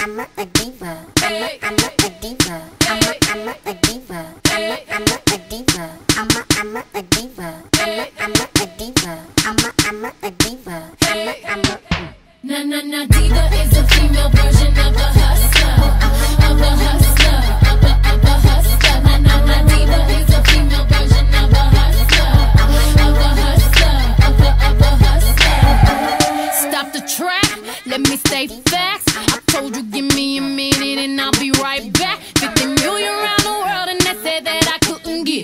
I'm a, a diva. I'm a, I'm a, a diva. I'm a, I'm a, a diva. I'm a, I'm a, a diva. I'm a, I'm a, a diva. I'm a, I'm a, a diva. I'm a, I'm a, a diva. I'm a, I'm a. Na na na diva is a female version of a hustler,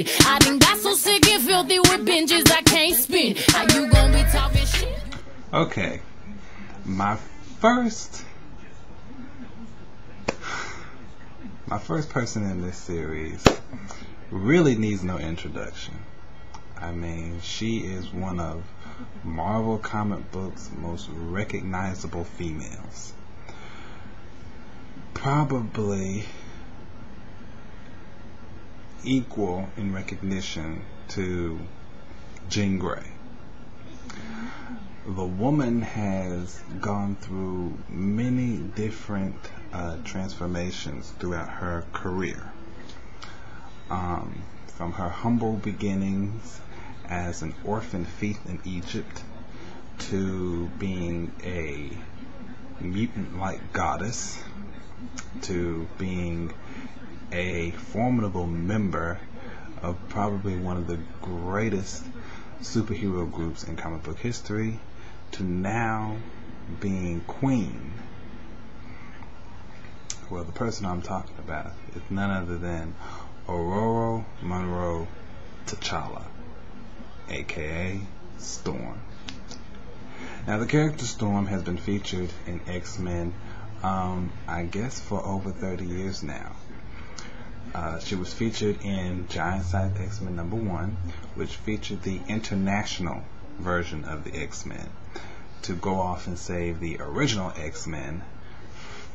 get. I done got so sick and filthy with binges I can't spin. How you gonna be talking shit? Okay. My first my first person in this series really needs no introduction. I mean, she is one of Marvel comic books most recognizable females. Probably equal in recognition to Jean Grey the woman has gone through many different uh, transformations throughout her career. Um, from her humble beginnings as an orphan thief in Egypt to being a mutant like goddess to being a formidable member of probably one of the greatest superhero groups in comic book history to now being queen. Well, the person I'm talking about is none other than Ororo Munroe T'Challa, aka Storm. Now, the character Storm has been featured in X Men, um, I guess, for over 30 years now. Uh, she was featured in Giant Size X Men number one, which featured the international version of the X Men to go off and save the original X Men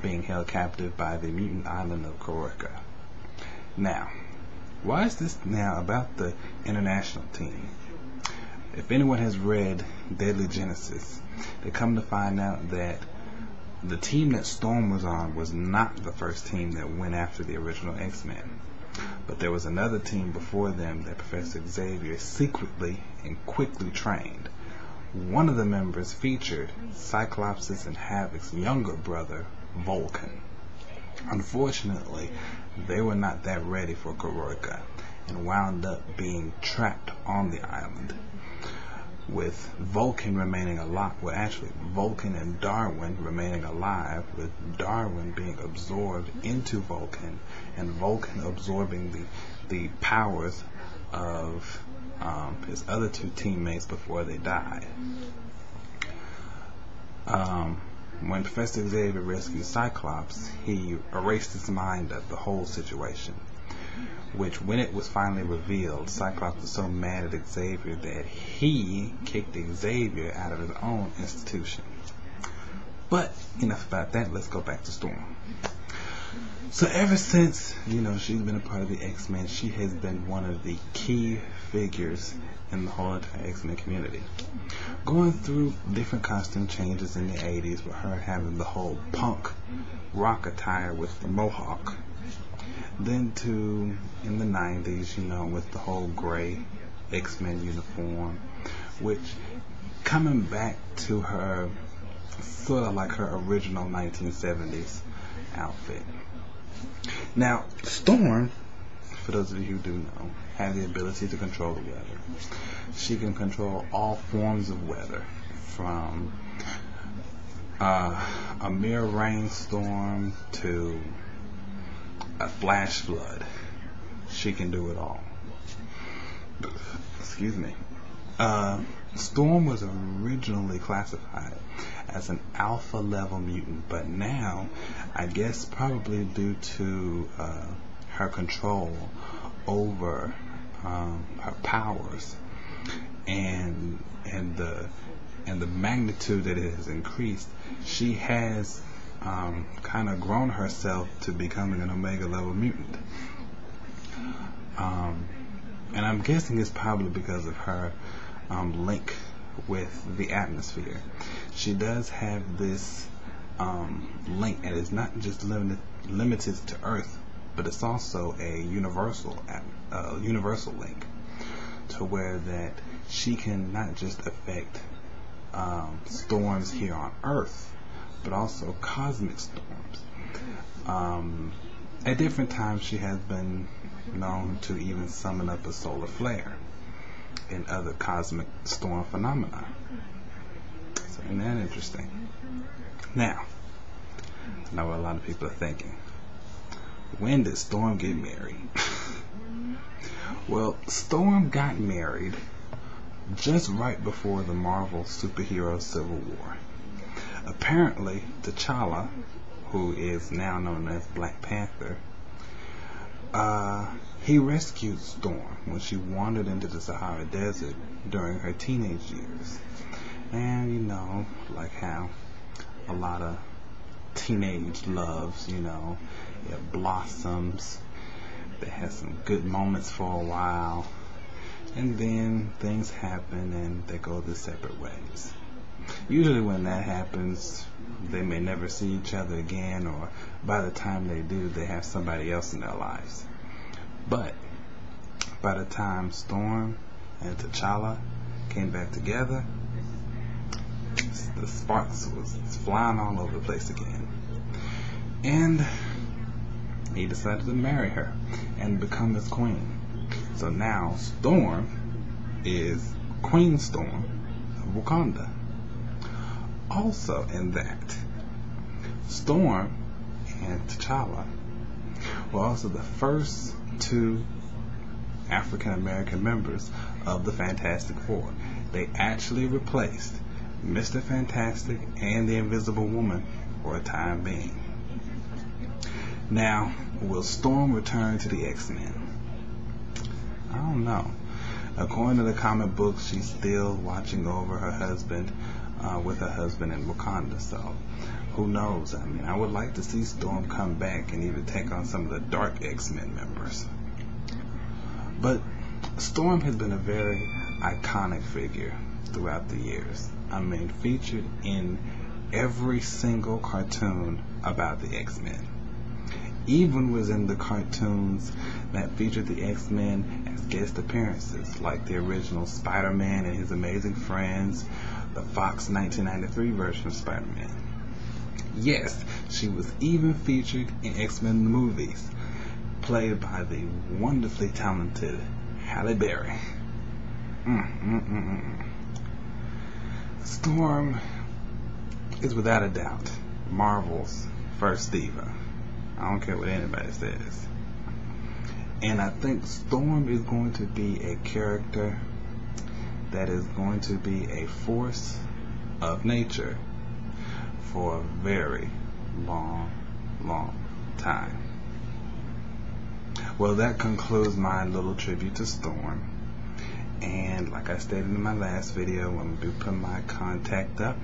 being held captive by the mutant island of Krakoa. Now, why is this now about the international team? If anyone has read Deadly Genesis, they come to find out that the team that Storm was on was not the first team that went after the original X-Men. But there was another team before them that Professor Xavier secretly and quickly trained. One of the members featured Cyclops' and Havoc's younger brother, Vulcan. Unfortunately, they were not that ready for Krakoa and wound up being trapped on the island. With Vulcan remaining alive, well, actually, Vulcan and Darwin remaining alive, with Darwin being absorbed into Vulcan and Vulcan absorbing the, the powers of um, his other two teammates before they died. Um, when Professor Xavier rescued Cyclops, he erased his mind of the whole situation. Which, when it was finally revealed, Cyclops was so mad at Xavier that he kicked Xavier out of his own institution. But enough about that. Let's go back to Storm. So ever since you know she's been a part of the X Men, she has been one of the key figures in the whole entire X Men community. Going through different costume changes in the 80s, with her having the whole punk rock attire with the mohawk. Then to in the 90s, you know, with the whole gray X Men uniform, which coming back to her sort of like her original 1970s outfit. Now, Storm, for those of you who do know, has the ability to control the weather. She can control all forms of weather, from uh, a mere rainstorm to a flash flood. She can do it all. Excuse me. Uh, Storm was originally classified as an alpha level mutant, but now, I guess probably due to uh, her control over um, her powers and and the and the magnitude that it has increased, she has um, kind of grown herself to becoming an omega level mutant. Um, and I'm guessing it's probably because of her um, link with the atmosphere. She does have this um, link, and it's not just limited limited to Earth, but it's also a universal uh, universal link to where that she can not just affect um, storms here on Earth, but also cosmic storms. Um, at different times, she has been known to even summon up a solar flare and other cosmic storm phenomena. So, isn't that interesting? Now, I know what a lot of people are thinking. When did Storm get married? well, Storm got married just right before the Marvel superhero Civil War. Apparently, T'Challa, who is now known as Black Panther, uh, he rescued Storm when she wandered into the Sahara Desert during her teenage years. And, you know, like how a lot of teenage loves, you know, it blossoms. They have some good moments for a while. And then things happen and they go their separate ways. Usually when that happens, they may never see each other again or by the time they do, they have somebody else in their lives. But by the time Storm and T'Challa came back together, the sparks was flying all over the place again. And he decided to marry her and become his queen. So now Storm is Queen Storm of Wakanda. Also in that, Storm and T'Challa were also the first two African American members of the Fantastic Four. They actually replaced Mr. Fantastic and the Invisible Woman for a time being. Now, will Storm return to the X-Men? I don't know. According to the comic books, she's still watching over her husband, uh, with her husband in Wakanda, so who knows? I mean, I would like to see Storm come back and even take on some of the dark X-Men members. But Storm has been a very iconic figure throughout the years. I mean, featured in every single cartoon about the X-Men. Even was in the cartoons that featured the X-Men as guest appearances, like the original Spider-Man and His Amazing Friends, the Fox 1993 version of Spider-Man. Yes, she was even featured in X-Men movies, played by the wonderfully talented Halle Berry. Mm, mm, mm, Storm is without a doubt Marvel's first diva. I don't care what anybody says. And I think Storm is going to be a character that is going to be a force of nature for a very long, long time. Well, that concludes my little tribute to Storm. And like I stated in my last video, I'm going to putting my contact up.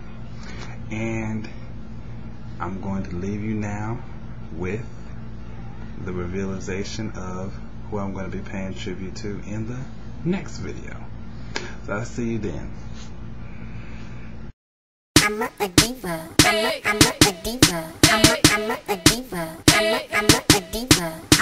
And I'm going to leave you now with the realization of who I'm going to be paying tribute to in the next video. I'll see you then. I'm a, a diva. I'm a, I'm a, diva. I'm a, I'm a, diva. I'm a, I'm a diva.